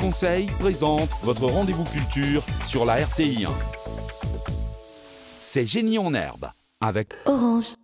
Conseil présente votre rendez-vous culture sur la RTI 1. C'est Génie en herbe avec Orange.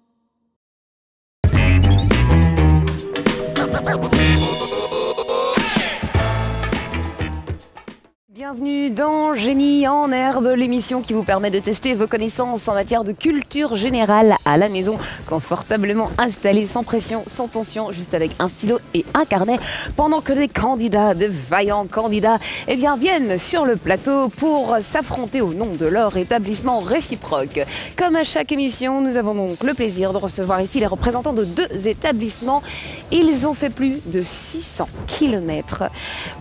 Bienvenue dans Génie en herbe, l'émission qui vous permet de tester vos connaissances en matière de culture générale à la maison, confortablement installé, sans pression, sans tension, juste avec un stylo et un carnet, pendant que des candidats, de vaillants candidats, eh bien, viennent sur le plateau pour s'affronter au nom de leur établissement réciproque. Comme à chaque émission, nous avons donc le plaisir de recevoir ici les représentants de deux établissements. Ils ont fait plus de 600 km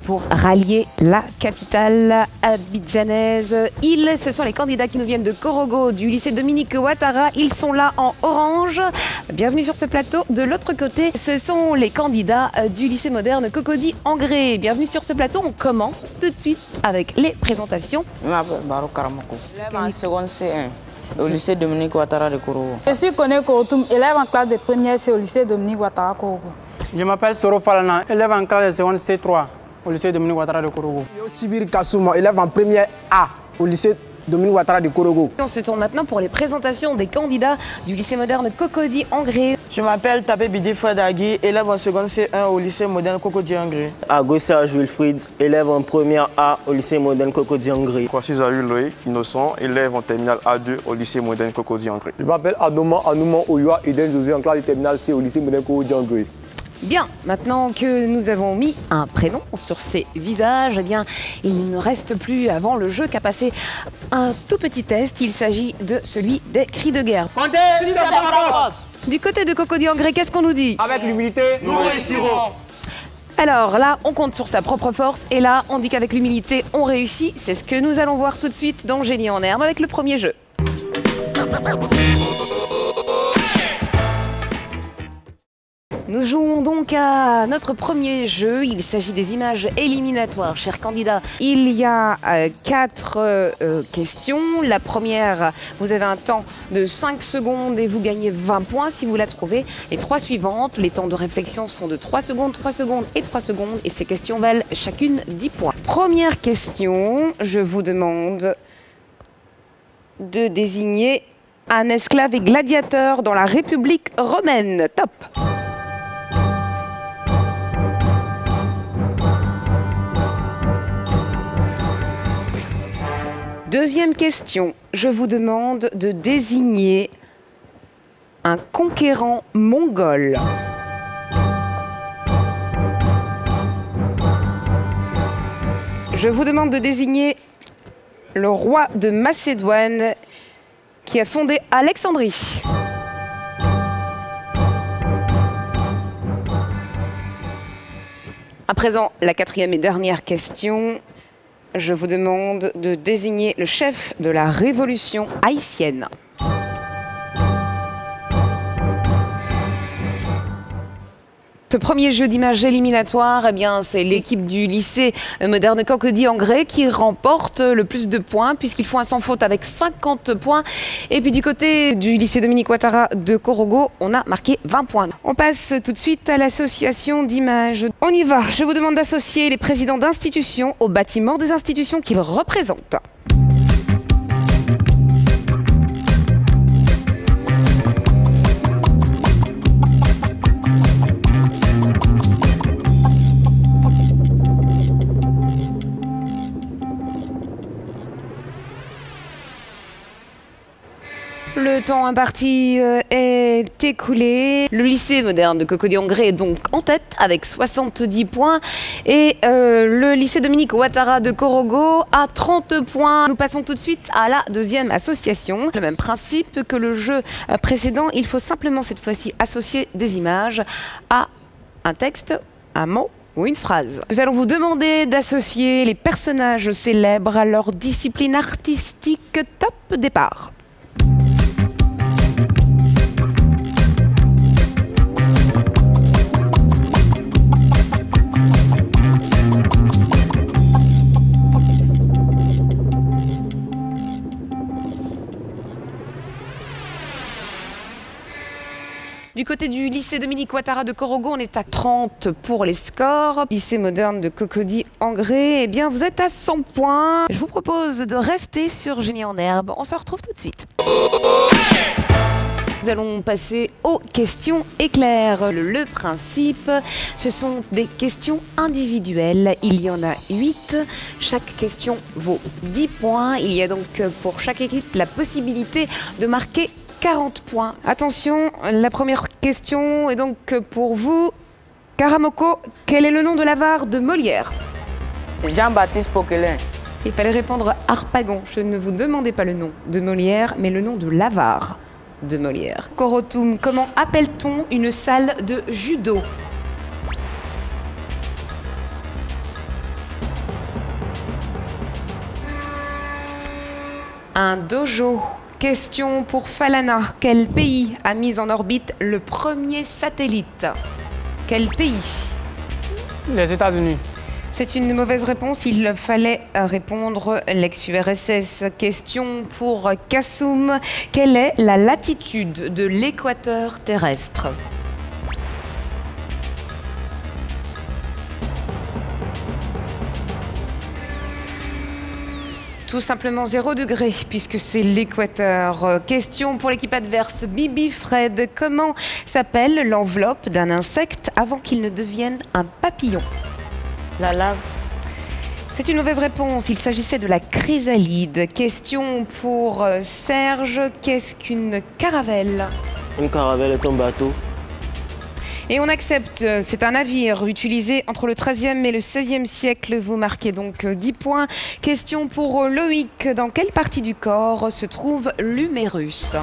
pour rallier la capitale abidjanaise. Ils, ce sont les candidats qui nous viennent de Korogo, du lycée Dominique Ouattara. Ils sont là en orange. Bienvenue sur ce plateau. De l'autre côté, ce sont les candidats euh, du lycée moderne Cocody Angré. Bienvenue sur ce plateau. On commence tout de suite avec les présentations. Je m'appelle Baro Karamoko. Élève en seconde C1 au lycée Dominique Ouattara de Korogo. Je suis Koné Kourotoum, élève en classe de première C au lycée Dominique Ouattara Korogo. Je m'appelle Soro Falana, élève en classe de seconde C3 au lycée Dominique Ouattara de Korogo. Sibir Kassouma, élève en première A au lycée Dominique Ouattara de Korogo. On se tourne maintenant pour les présentations des candidats du lycée moderne Cocody Angré. Je m'appelle Tapé Bidi Fredagui, élève en seconde C1 au lycée moderne Cocody Angré. Ago Serge Wilfried, élève en première A au lycée moderne Cocody Angré. Croissy Zahul Loïc, innocent, élève en terminale A2 au lycée moderne Cocody Angré. Je m'appelle Anoma Anouman Oyoa Eden Josué en classe de terminale C au lycée moderne Korogo Angré. Bien, maintenant que nous avons mis un prénom sur ces visages, eh bien, il ne reste plus avant le jeu qu'à passer un tout petit test. Il s'agit de celui des cris de guerre. Du côté de Cocody Angré, qu'est-ce qu'on nous dit? Avec l'humilité, nous réussirons. Alors là, on compte sur sa propre force et là, on dit qu'avec l'humilité, on réussit. C'est ce que nous allons voir tout de suite dans Génie en herbe avec le premier jeu. Nous jouons donc à notre premier jeu. Il s'agit des images éliminatoires, chers candidats. Il y a euh, quatre euh, euh, questions. La première, vous avez un temps de 5 secondes et vous gagnez 20 points si vous la trouvez. Les trois suivantes, les temps de réflexion sont de 3 secondes, 3 secondes et 3 secondes. Et ces questions valent chacune 10 points. Première question, je vous demande de désigner un esclave et gladiateur dans la République romaine. Top Deuxième question, je vous demande de désigner un conquérant mongol. Je vous demande de désigner le roi de Macédoine qui a fondé Alexandrie. À présent, la quatrième et dernière question. Je vous demande de désigner le chef de la révolution haïtienne. Ce premier jeu d'images éliminatoire, eh c'est l'équipe du lycée moderne Cocody Angré qui remporte le plus de points puisqu'ils font un sans faute avec 50 points. Et puis du côté du lycée Dominique Ouattara de Korogo, on a marqué 20 points. On passe tout de suite à l'association d'images. On y va. Je vous demande d'associer les présidents d'institutions au bâtiment des institutions qu'ils représentent. Le temps imparti euh, est écoulé. Le lycée moderne de Cocody Angré est donc en tête avec 70 points. Et euh, le lycée Dominique Ouattara de Korogo a 30 points. Nous passons tout de suite à la deuxième association. Le même principe que le jeu précédent, il faut simplement cette fois-ci associer des images à un texte, un mot ou une phrase. Nous allons vous demander d'associer les personnages célèbres à leur discipline artistique. Top départ. Du côté du lycée Dominique Ouattara de Corogo, on est à 30 pour les scores. Lycée moderne de Cocody Angré, eh bien vous êtes à 100 points. Je vous propose de rester sur Génie en herbe. On se retrouve tout de suite. Nous allons passer aux questions éclairs. Le, principe, ce sont des questions individuelles. Il y en a 8. Chaque question vaut 10 points. Il y a donc pour chaque équipe la possibilité de marquer 40 points. Attention, la première question est donc pour vous. Karamoko, quel est le nom de l'avare de Molière? Jean-Baptiste Poquelin. Il fallait répondre Harpagon. Je ne vous demandais pas le nom de Molière, mais le nom de l'avare de Molière. Korotum, comment appelle-t-on une salle de judo? Un dojo. Question pour Falana. Quel pays a mis en orbite le premier satellite? Quel pays? Les États-Unis. C'est une mauvaise réponse. Il fallait répondre l'ex-URSS. Question pour Kassoum. Quelle est la latitude de l'équateur terrestre? Tout simplement 0 degré, puisque c'est l'équateur. Question pour l'équipe adverse. Bibi Fred, comment s'appelle l'enveloppe d'un insecte avant qu'il ne devienne un papillon? La lave. C'est une mauvaise réponse. Il s'agissait de la chrysalide. Question pour euh, Serge. Qu'est-ce qu'une caravelle? Une caravelle est un bateau. Et on accepte. euh, C'est un navire utilisé entre le 13e et le 16e siècle. Vous marquez donc euh, 10 points. Question pour euh, Loïc. Dans quelle partie du corps se trouve l'humérus?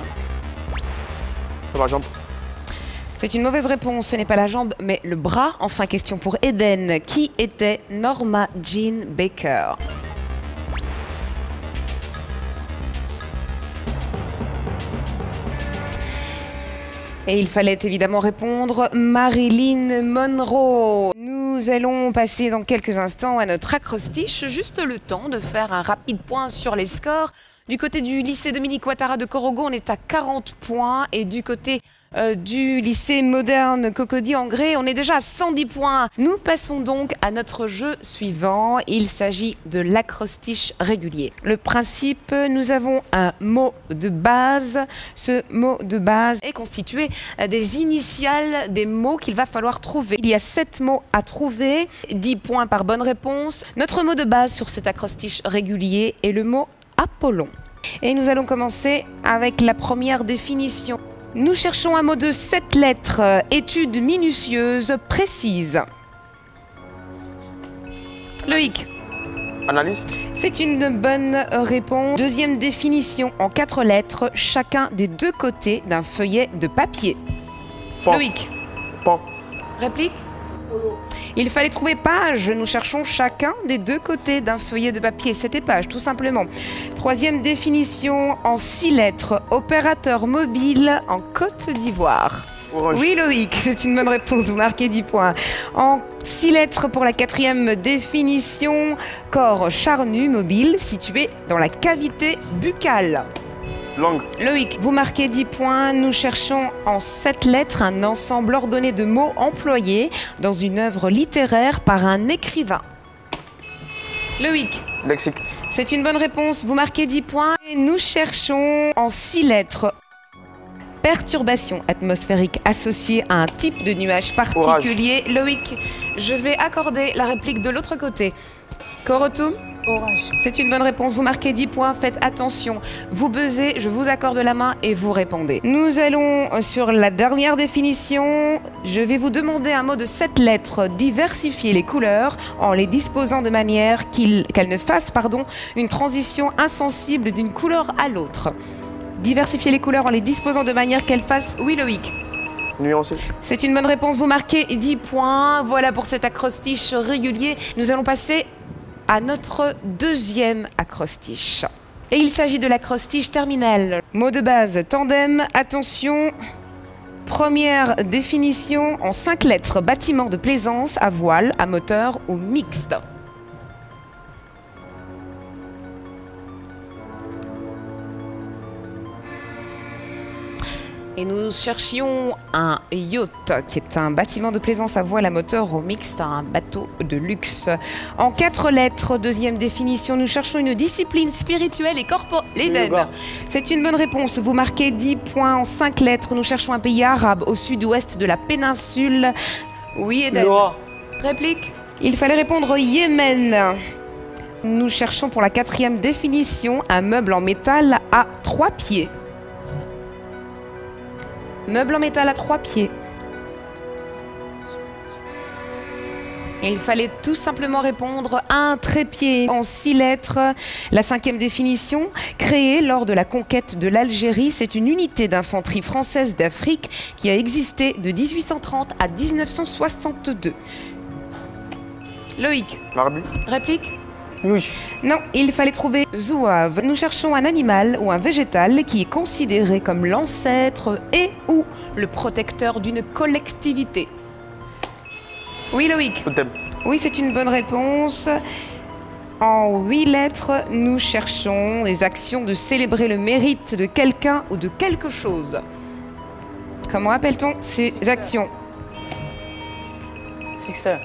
La jambe. C'est une mauvaise réponse. Ce n'est pas la jambe, mais le bras. Enfin, question pour Eden. Qui était Norma Jean Baker? Et il fallait évidemment répondre Marilyn Monroe. Nous allons passer dans quelques instants à notre acrostiche, juste le temps de faire un rapide point sur les scores. Du côté du lycée Dominique Ouattara de Corogo, on est à 40 points et du côté euh, du lycée moderne Cocody Angré, on est déjà à 110 points. Nous passons donc à notre jeu suivant. Il s'agit de l'acrostiche régulier. Le principe, nous avons un mot de base. Ce mot de base est constitué des initiales des mots qu'il va falloir trouver. Il y a 7 mots à trouver, 10 points par bonne réponse. Notre mot de base sur cet acrostiche régulier est le mot Apollon. Et nous allons commencer avec la première définition. Nous cherchons un mot de 7 lettres, euh, étude minutieuse, précise. Loïc, Analyse. c'est une bonne réponse. Deuxième définition, en 4 lettres, chacun des deux côtés d'un feuillet de papier. Pan. Loïc, Pan. réplique il fallait trouver page. Nous cherchons chacun des deux côtés d'un feuillet de papier. C'était page, tout simplement. Troisième définition en six lettres. Opérateur mobile en Côte d'Ivoire. Oui, Loïc, c'est une bonne réponse. Vous marquez 10 points. En six lettres pour la quatrième définition. Corps charnu mobile situé dans la cavité buccale. Langue. Loïc, vous marquez 10 points. Nous cherchons en 7 lettres un ensemble ordonné de mots employés dans une œuvre littéraire par un écrivain. Loïc, Lexique. c'est une bonne réponse. Vous marquez 10 points. Et nous cherchons en 6 lettres perturbation atmosphérique associée à un type de nuage particulier. Loïc, je vais accorder la réplique de l'autre côté. Korotum Orage. c'est une bonne réponse. Vous marquez 10 points. Faites attention. Vous buzzez, je vous accorde la main et vous répondez. Nous allons sur la dernière définition. Je vais vous demander un mot de 7 lettres. Diversifier les couleurs en les disposant de manière qu'elles ne fassent pardon, une transition insensible d'une couleur à l'autre. Diversifier les couleurs en les disposant de manière qu'elles fassent. Oui, Loïc. Nuancé. C'est une bonne réponse. Vous marquez 10 points. Voilà pour cet acrostiche régulier. Nous allons passer à notre deuxième acrostiche. Et il s'agit de l'acrostiche terminale. Mot de base, tandem. Attention. Première définition en cinq lettres. Bâtiment de plaisance à voile, à moteur ou mixte. Et nous cherchions un yacht, qui est un bâtiment de plaisance à voile à moteur au mixte, un bateau de luxe. En quatre lettres, deuxième définition, nous cherchons une discipline spirituelle et corporelle. C'est une bonne réponse. Vous marquez 10 points en cinq lettres. Nous cherchons un pays arabe au sud-ouest de la péninsule. Oui, Eden. Réplique Il fallait répondre Yémen. Nous cherchons pour la quatrième définition un meuble en métal à trois pieds. Meuble en métal à trois pieds. Il fallait tout simplement répondre un trépied en six lettres. La cinquième définition, créée lors de la conquête de l'Algérie, c'est une unité d'infanterie française d'Afrique qui a existé de 1830 à 1962. Loïc, Marbu réplique Non, il fallait trouver zouave. Nous cherchons un animal ou un végétal qui est considéré comme l'ancêtre et ou le protecteur d'une collectivité. Oui, Loïc. Oui, c'est une bonne réponse. En huit lettres, nous cherchons les actions de célébrer le mérite de quelqu'un ou de quelque chose. Comment appelle-t-on ces actions? Succès.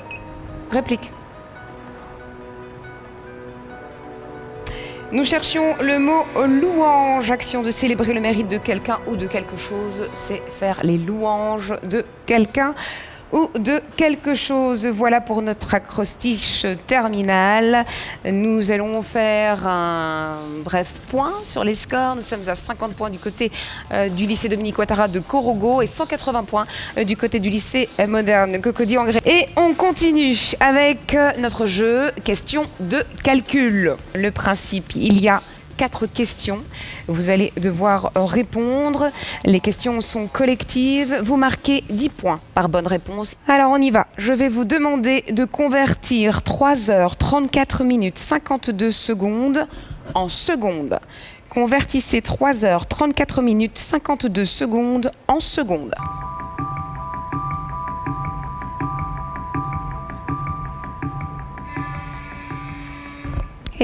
Réplique. Nous cherchions le mot louange, action de célébrer le mérite de quelqu'un ou de quelque chose, c'est faire les louanges de quelqu'un ou de quelque chose. Voilà pour notre acrostiche terminale. Nous allons faire un bref point sur les scores. Nous sommes à 50 points du côté euh, du lycée Dominique Ouattara de Corogo et 180 points euh, du côté du lycée euh, moderne Cocody Angré. Et on continue avec notre jeu question de calcul. Le principe, il y a quatre questions. Vous allez devoir euh, répondre. Les questions sont collectives. Vous marquez 10 points par bonne réponse. Alors on y va. Je vais vous demander de convertir 3 heures 34 minutes 52 secondes en secondes. Convertissez 3 heures 34 minutes 52 secondes en secondes.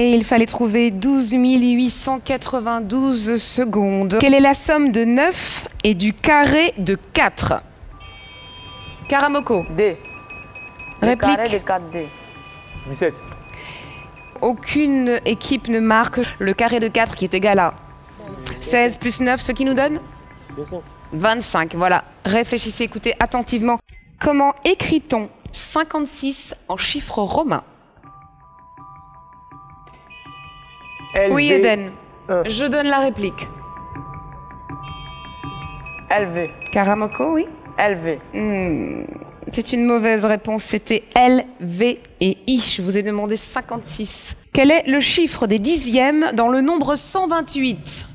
Et il fallait trouver 12 892 secondes. Quelle est la somme de 9 et du carré de 4 Karamoko, D. Le carré de réplique. 4D. 17. Aucune équipe ne marque le carré de 4 qui est égal à 16 plus 9, ce qui nous donne 25. Voilà. Réfléchissez, écoutez attentivement. Comment écrit-on 56 en chiffres romains? Oui. Eden. Je donne la réplique. LV. Karamoko, oui LV. Hmm, C'est une mauvaise réponse. C'était L, V et I. Je vous ai demandé 56. Quel est le chiffre des dixièmes dans le nombre 128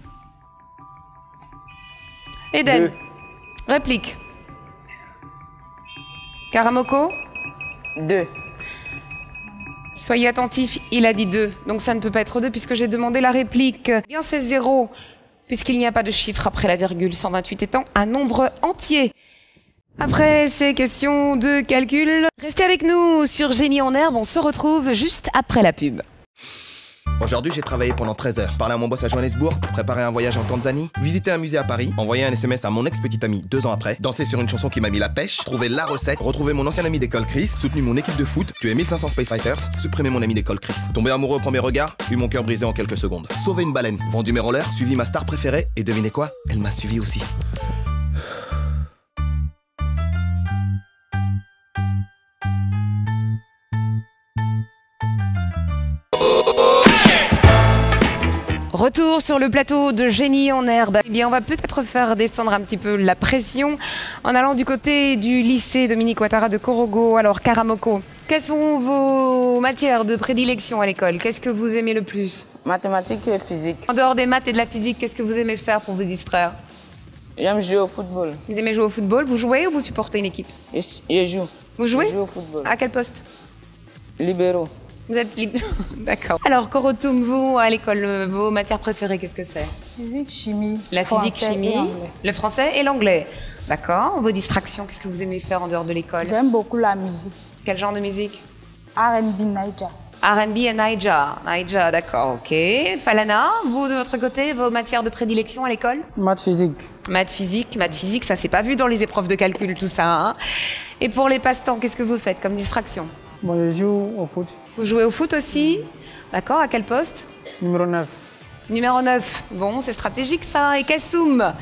Eden. Deux. Réplique. Karamoko 2. Soyez attentifs, il a dit 2. Donc ça ne peut pas être 2 puisque j'ai demandé la réplique. Bien, c'est 0 puisqu'il n'y a pas de chiffre après la virgule, 128 étant un nombre entier. Après ces questions de calcul, restez avec nous sur Génie en herbe. On se retrouve juste après la pub. Aujourd'hui, j'ai travaillé pendant 13 heures. Parler à mon boss à Johannesburg, préparer un voyage en Tanzanie, visiter un musée à Paris, envoyer un SMS à mon ex-petit ami deux ans après, danser sur une chanson qui m'a mis la pêche, trouver la recette, retrouver mon ancien ami d'école Chris, soutenu mon équipe de foot, tuer 1500 Space Fighters, supprimer mon ami d'école Chris, tomber amoureux au premier regard, eu mon cœur brisé en quelques secondes, sauver une baleine, vendu mes rollers, suivi ma star préférée, et devinez quoi Elle m'a suivi aussi. Retour sur le plateau de Génie en herbe. Eh bien, on va peut-être faire descendre un petit peu la pression en allant du côté du lycée Dominique Ouattara de Corogo. Alors, Karamoko, quelles sont vos matières de prédilection à l'école? Qu'est-ce que vous aimez le plus? Mathématiques et physique. En dehors des maths et de la physique, qu'est-ce que vous aimez faire pour vous distraire? J'aime jouer au football. Vous aimez jouer au football? Vous jouez ou vous supportez une équipe? Je, je joue. Vous jouez? Je joue au football. À quel poste? Libéraux. Vous êtes libre D'accord. Alors, Korotoum, vous, à l'école, vos matières préférées, qu'est-ce que c'est? Physique, chimie. La physique, chimie, le français et l'anglais. D'accord. Vos distractions, qu'est-ce que vous aimez faire en dehors de l'école? J'aime beaucoup la musique. Quel genre de musique? R&B Niger. R&B et Naija. Naija, d'accord, ok. Falana, vous de votre côté, vos matières de prédilection à l'école? Maths physique. Maths physique, maths physique, ça s'est pas vu dans les épreuves de calcul, tout ça. hein. Et pour les passe-temps, qu'est-ce que vous faites comme distraction? Bon, je joue au foot. Vous jouez au foot aussi D'accord, à quel poste Numéro 9. Numéro 9. Bon, c'est stratégique ça. Et Kassoum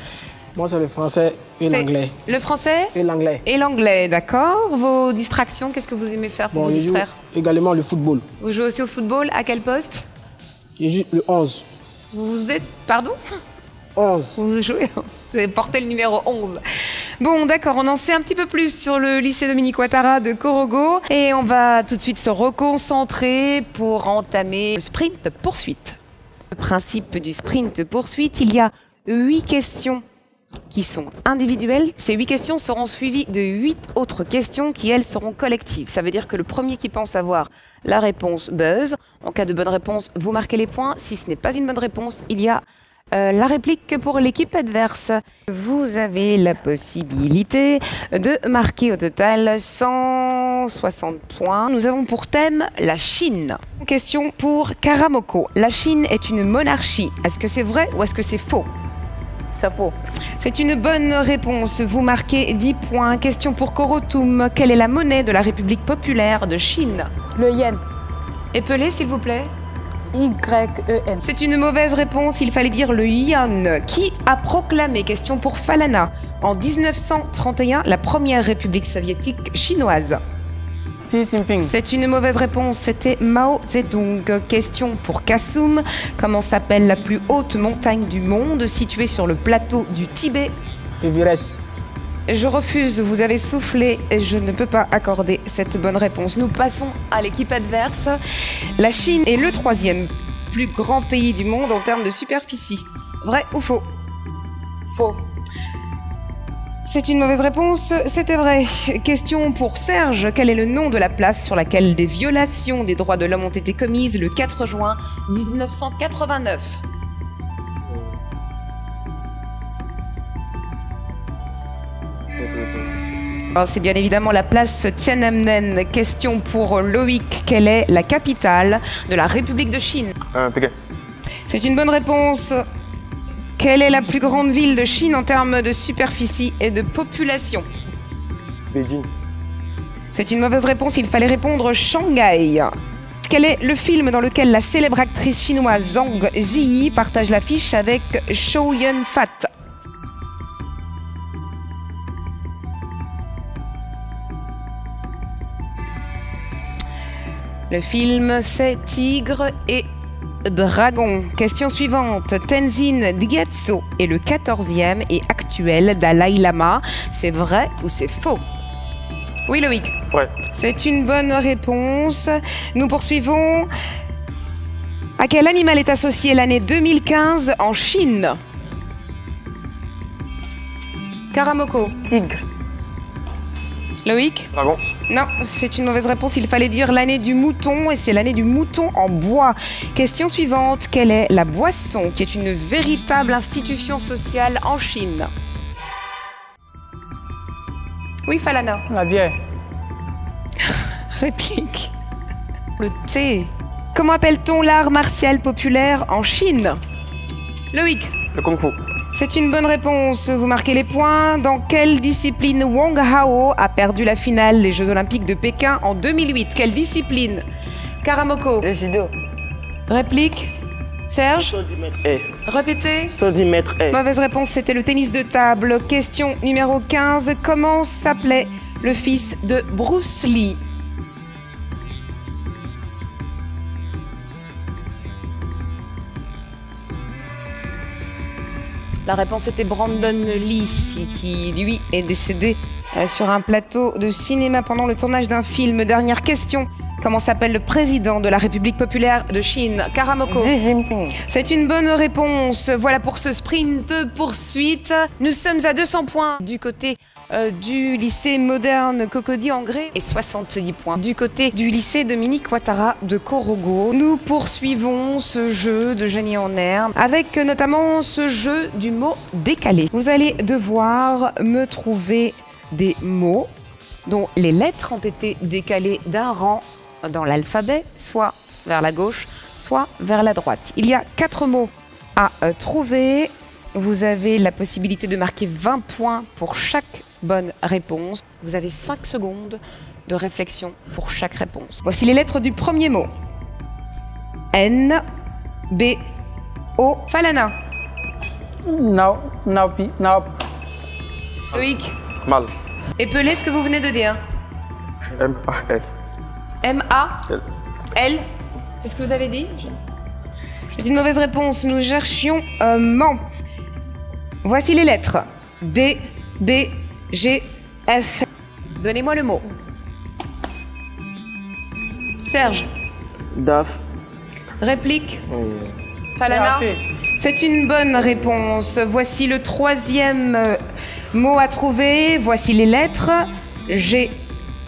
Moi, c'est le français et l'anglais. Le français Et l'anglais. et l'anglais, d'accord. Vos distractions, qu'est-ce que vous aimez faire pour Bon, vous je joue distraire également le football. Vous jouez aussi au football, à quel poste Je joue le 11. Vous êtes... Pardon 11. Vous jouez Avez porté le numéro 11. Bon, d'accord, on en sait un petit peu plus sur le lycée Dominique Ouattara de Corogo. Et on va tout de suite se reconcentrer pour entamer le sprint poursuite. Le principe du sprint poursuite, il y a huit questions qui sont individuelles. Ces huit questions seront suivies de huit autres questions qui, elles, seront collectives. Ça veut dire que le premier qui pense avoir la réponse buzz. En cas de bonne réponse, vous marquez les points. Si ce n'est pas une bonne réponse, il y a euh, la réplique pour l'équipe adverse. Vous avez la possibilité de marquer au total 160 points. Nous avons pour thème la Chine. Question pour Karamoko. La Chine est une monarchie. Est-ce que c'est vrai ou est-ce que c'est faux? C'est faux. C'est une bonne réponse. Vous marquez 10 points. Question pour Korotum. Quelle est la monnaie de la République populaire de Chine? Le yen. Épelé, s'il vous plaît. Y-E-N. C'est une mauvaise réponse, il fallait dire le yuan. Qui a proclamé, question pour Falana, en 1931 la première république soviétique chinoise Xi Jinping. C'est une mauvaise réponse, c'était Mao Zedong. Question pour Kassoum, comment s'appelle la plus haute montagne du monde située sur le plateau du Tibet? Everest. Je refuse, vous avez soufflé et je ne peux pas accorder cette bonne réponse. Nous passons à l'équipe adverse. La Chine est le troisième plus grand pays du monde en termes de superficie. Vrai ou faux? Faux. C'est une mauvaise réponse, c'était vrai. Question pour Serge, quel est le nom de la place sur laquelle des violations des droits de l'homme ont été commises le 4 juin 1989 C'est bien évidemment la place Tiananmen. Question pour Loïc, quelle est la capitale de la République de Chine Euh, Pékin. C'est une bonne réponse. Quelle est la plus grande ville de Chine en termes de superficie et de population Beijing. C'est une mauvaise réponse, il fallait répondre Shanghai. Quel est le film dans lequel la célèbre actrice chinoise Zhang Ziyi partage l'affiche avec Chow Yun-fat Le film c'est Tigre et Dragon. Question suivante. Tenzin Gyatso est le 14e et actuel Dalai Lama. C'est vrai ou c'est faux? Oui Loïc. Vrai. C'est une bonne réponse. Nous poursuivons. À quel animal est associée l'année 2015 en Chine? Karamoko. Tigre. Loïc Dragon. Non, c'est une mauvaise réponse. Il fallait dire l'année du mouton et c'est l'année du mouton en bois. Question suivante. Quelle est la boisson qui est une véritable institution sociale en Chine? Oui, Falana. La bière. Réplique. Le thé. Comment appelle-t-on l'art martial populaire en Chine? Loïc. Le Kung Fu. C'est une bonne réponse. Vous marquez les points. Dans quelle discipline Wang Hao a perdu la finale des Jeux Olympiques de Pékin en 2008 Quelle discipline? Karamoko. Le judo. Réplique Serge 110 mètres haies. Répétez 110 mètres haies. Mauvaise réponse, c'était le tennis de table. Question numéro 15. Comment s'appelait le fils de Bruce Lee? La réponse était Brandon Lee, qui lui est décédé euh, sur un plateau de cinéma pendant le tournage d'un film. Dernière question. Comment s'appelle le président de la République populaire de Chine? Karamoko. Xi Jinping. C'est une bonne réponse. Voilà pour ce sprint poursuite. Nous sommes à 200 points du côté euh, du lycée moderne Cocody Angré et 70 points du côté du lycée Dominique Ouattara de Corogo. Nous poursuivons ce jeu de génie en herbe avec notamment ce jeu du mot décalé. Vous allez devoir me trouver des mots dont les lettres ont été décalées d'un rang dans l'alphabet, soit vers la gauche, soit vers la droite. Il y a quatre mots à euh, trouver. Vous avez la possibilité de marquer 20 points pour chaque bonne réponse. Vous avez 5 secondes de réflexion pour chaque réponse. Voici les lettres du premier mot. N, B, O. Falana. Now, Naopi, Naop. Loïc. Mal. Épelé, ce que vous venez de dire. M-A-L. M-A, L. L. C'est ce que vous avez dit? C'est une mauvaise réponse. Nous cherchions un ment. Voici les lettres. D, B, G, F. Donnez-moi le mot. Serge, DAF. réplique. euh, Falana. C'est une bonne réponse. Voici le troisième euh, mot à trouver. Voici les lettres. G,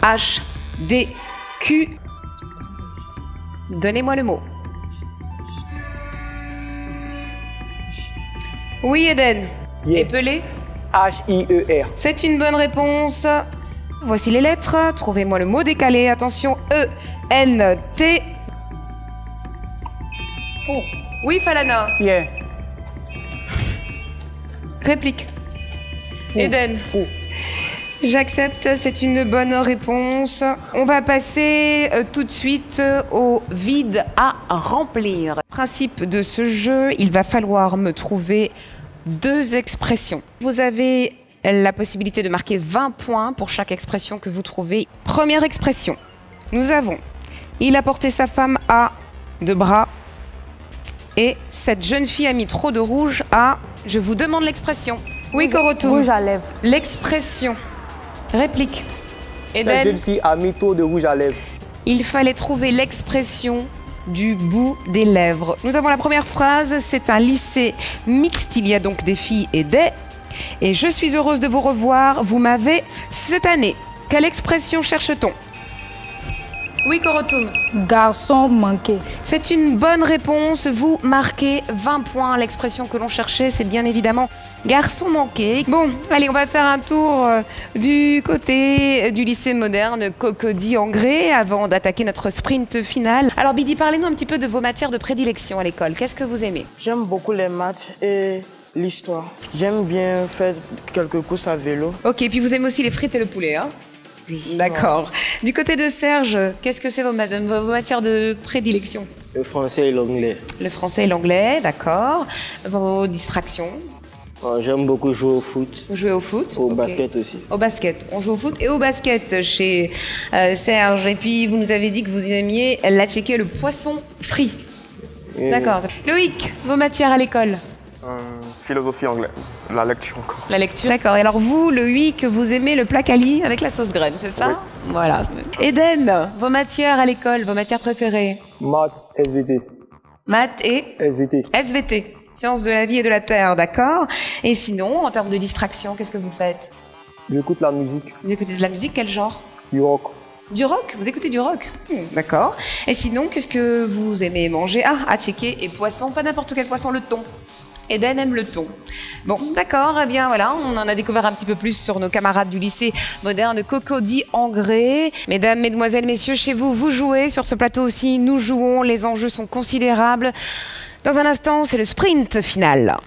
H, D, Q. Donnez-moi le mot. Oui, Eden. Yeah. Épelé. H-I-E-R. C'est une bonne réponse. Voici les lettres. Trouvez-moi le mot décalé. Attention. E, N, T. Fou. Oui, Falana. Yeah. Réplique. Eden. Fou. J'accepte, c'est une bonne réponse. On va passer euh, tout de suite euh, au vide à remplir. Principe de ce jeu, il va falloir me trouver deux expressions. Vous avez la possibilité de marquer 20 points pour chaque expression que vous trouvez. Première expression. Nous avons il a porté sa femme à deux bras et cette jeune fille a mis trop de rouge à je vous demande l'expression. Oui, Corotou. Rouge à lèvres. L'expression. Réplique. Cette Eden, jeune fille a mis trop de rouge à lèvres. il fallait trouver l'expression du bout des lèvres. Nous avons la première phrase, c'est un lycée mixte, il y a donc des filles et des. Et je suis heureuse de vous revoir, vous m'avez cette année. Quelle expression cherche-t-on? Oui, Corotum. Garçon manqué. C'est une bonne réponse. Vous marquez 20 points. L'expression que l'on cherchait, c'est bien évidemment garçon manqué. Bon, allez, on va faire un tour euh, du côté du lycée moderne Cocody Angré avant d'attaquer notre sprint final. Alors, Bidi, parlez-nous un petit peu de vos matières de prédilection à l'école. Qu'est-ce que vous aimez? J'aime beaucoup les maths et l'histoire. J'aime bien faire quelques courses à vélo. Ok, puis vous aimez aussi les frites et le poulet, hein? D'accord. Du côté de Serge, qu'est-ce que c'est vos, ma- vos matières de prédilection? Le français et l'anglais. Le français et l'anglais, d'accord. Vos distractions? J'aime beaucoup jouer au foot, jouez au foot au basket aussi. Au basket. On joue au foot et au basket chez euh, Serge. Et puis, vous nous avez dit que vous aimiez la checker le poisson frit. Et D'accord. Loïc, vos matières à l'école Euh, philosophie anglaise. La lecture encore. La lecture. D'accord. Et alors, vous, Loïc, vous aimez le plat cali avec la sauce graine, c'est ça Oui. Voilà. Eden, vos matières à l'école, vos matières préférées Maths, SVT. Maths et SVT. SVT. Sciences de la vie et de la terre, d'accord? Et sinon, en termes de distraction, qu'est-ce que vous faites? J'écoute la musique. Vous écoutez de la musique, quel genre? Du rock. Du rock? Vous écoutez du rock? Hmm, D'accord. Et sinon, qu'est-ce que vous aimez manger? Ah, à checker et poisson, pas n'importe quel poisson, le thon. Eden aime le thon. Bon, d'accord, eh bien voilà, on en a découvert un petit peu plus sur nos camarades du lycée moderne Cocody Angré. Mesdames, Mesdemoiselles, Messieurs, chez vous, vous jouez. Sur ce plateau aussi, nous jouons. Les enjeux sont considérables. Dans un instant, c'est le sprint final.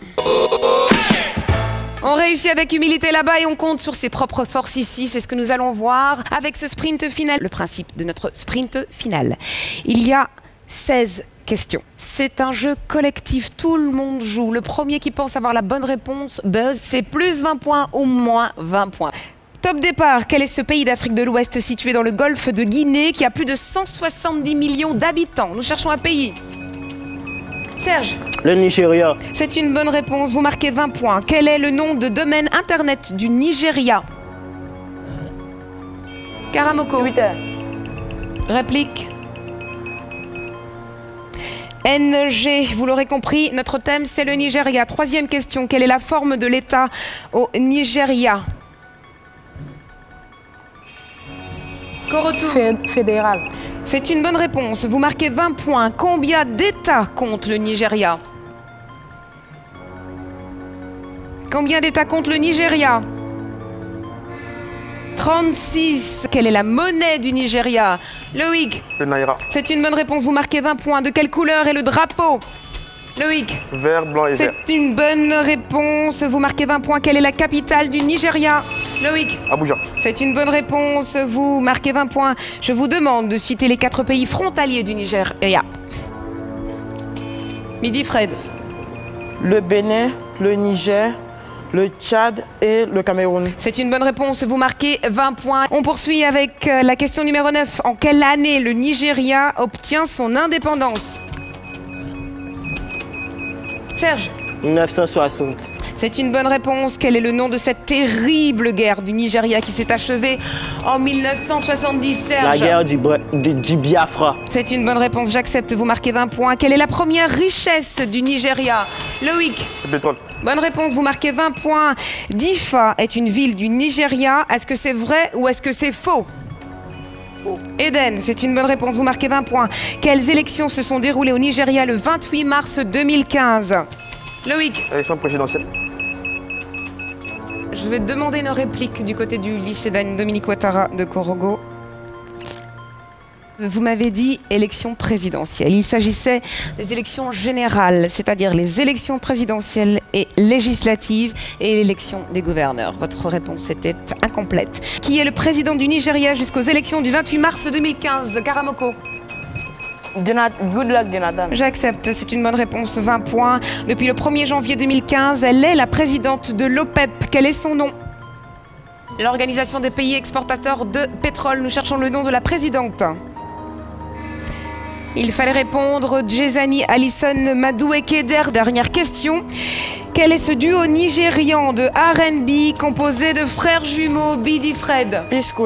On réussit avec humilité là-bas et on compte sur ses propres forces ici. C'est ce que nous allons voir avec ce sprint final. Le principe de notre sprint final. Il y a 16 questions. C'est un jeu collectif. Tout le monde joue. Le premier qui pense avoir la bonne réponse, buzz, c'est plus 20 points ou moins 20 points. Top départ, quel est ce pays d'Afrique de l'Ouest situé dans le golfe de Guinée qui a plus de 170 millions d'habitants? Nous cherchons un pays. Serge Le Nigeria, c'est une bonne réponse. Vous marquez 20 points. Quel est le nom de domaine internet du Nigeria? Karamoko. Twitter. Réplique. NG, vous l'aurez compris, notre thème c'est le Nigeria. Troisième question, quelle est la forme de l'État au Nigeria? Fédéral. C'est une bonne réponse. Vous marquez 20 points. Combien d'États compte le Nigeria Combien d'États compte le Nigeria? 36. Quelle est la monnaie du Nigeria? Loïc, Le Naira. c'est une bonne réponse. Vous marquez 20 points. De quelle couleur est le drapeau? Loïc, Vert, blanc et vert. c'est une bonne réponse. Vous marquez 20 points. Quelle est la capitale du Nigeria? Loïc, Abuja. c'est une bonne réponse. Vous marquez 20 points. Je vous demande de citer les quatre pays frontaliers du Nigeria. Midi Fred. Le Bénin, le Niger, le Tchad et le Cameroun. C'est une bonne réponse. Vous marquez 20 points. On poursuit avec euh, la question numéro 9. En quelle année le Nigeria obtient son indépendance? Serge, 1960. C'est une bonne réponse. Quel est le nom de cette terrible guerre du Nigeria qui s'est achevée en 1970, Serge La guerre du, Bra- du, du Biafra. C'est une bonne réponse. J'accepte. Vous marquez 20 points. Quelle est la première richesse du Nigeria? Loïc Le pétrole. Bonne réponse, vous marquez 20 points. Difa est une ville du Nigeria. Est-ce que c'est vrai ou est-ce que c'est faux? Eden, c'est une bonne réponse, vous marquez 20 points. Quelles élections se sont déroulées au Nigeria le 28 mars 2015 Loïc, Élection présidentielle. Je vais demander une réplique du côté du lycée Dominique Ouattara de Korogo. Vous m'avez dit élection présidentielle. Il s'agissait des élections générales, c'est-à-dire les élections présidentielles et législatives et l'élection des gouverneurs. Votre réponse était incomplète. Qui est le président du Nigeria jusqu'aux élections du 28 mars 2015 Karamoko Good luck, Jonathan. J'accepte, c'est une bonne réponse, 20 points. Depuis le 1er janvier 2015, elle est la présidente de l'OPEP. Quel est son nom? L'Organisation des pays exportateurs de pétrole. Nous cherchons le nom de la présidente. Il fallait répondre Jezani Alison Madouekeder. Dernière question. Quel est ce duo nigérian de RB composé de frères jumeaux Bidi Fred? Pisque.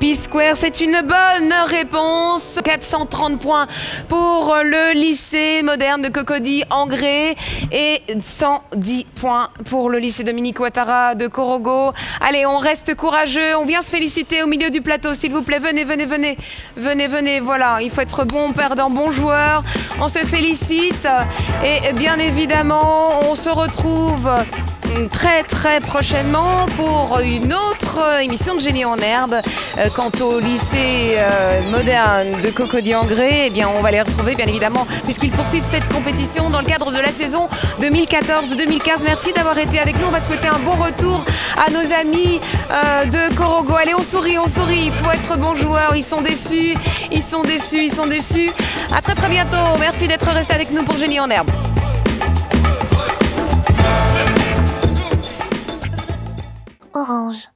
P-Square, c'est une bonne réponse. 430 points pour le lycée moderne de Cocody Angré et 110 points pour le lycée Dominique Ouattara de Korogo. Allez, on reste courageux, on vient se féliciter au milieu du plateau, s'il vous plaît. Venez, venez, venez. Venez, venez, voilà. Il faut être bon perdant, bon joueur. On se félicite et bien évidemment, on se retrouve très très prochainement pour une autre émission de Génie en herbe. Euh, Quant au lycée euh, moderne de Cocody-Angré, eh bien on va les retrouver bien évidemment puisqu'ils poursuivent cette compétition dans le cadre de la saison 2014-2015. Merci d'avoir été avec nous. On va souhaiter un bon retour à nos amis euh, de Korogo. Allez, on sourit, on sourit. Il faut être bon joueur. Ils sont déçus, ils sont déçus, ils sont déçus. À très très bientôt. Merci d'être resté avec nous pour Génie en herbe. Orange.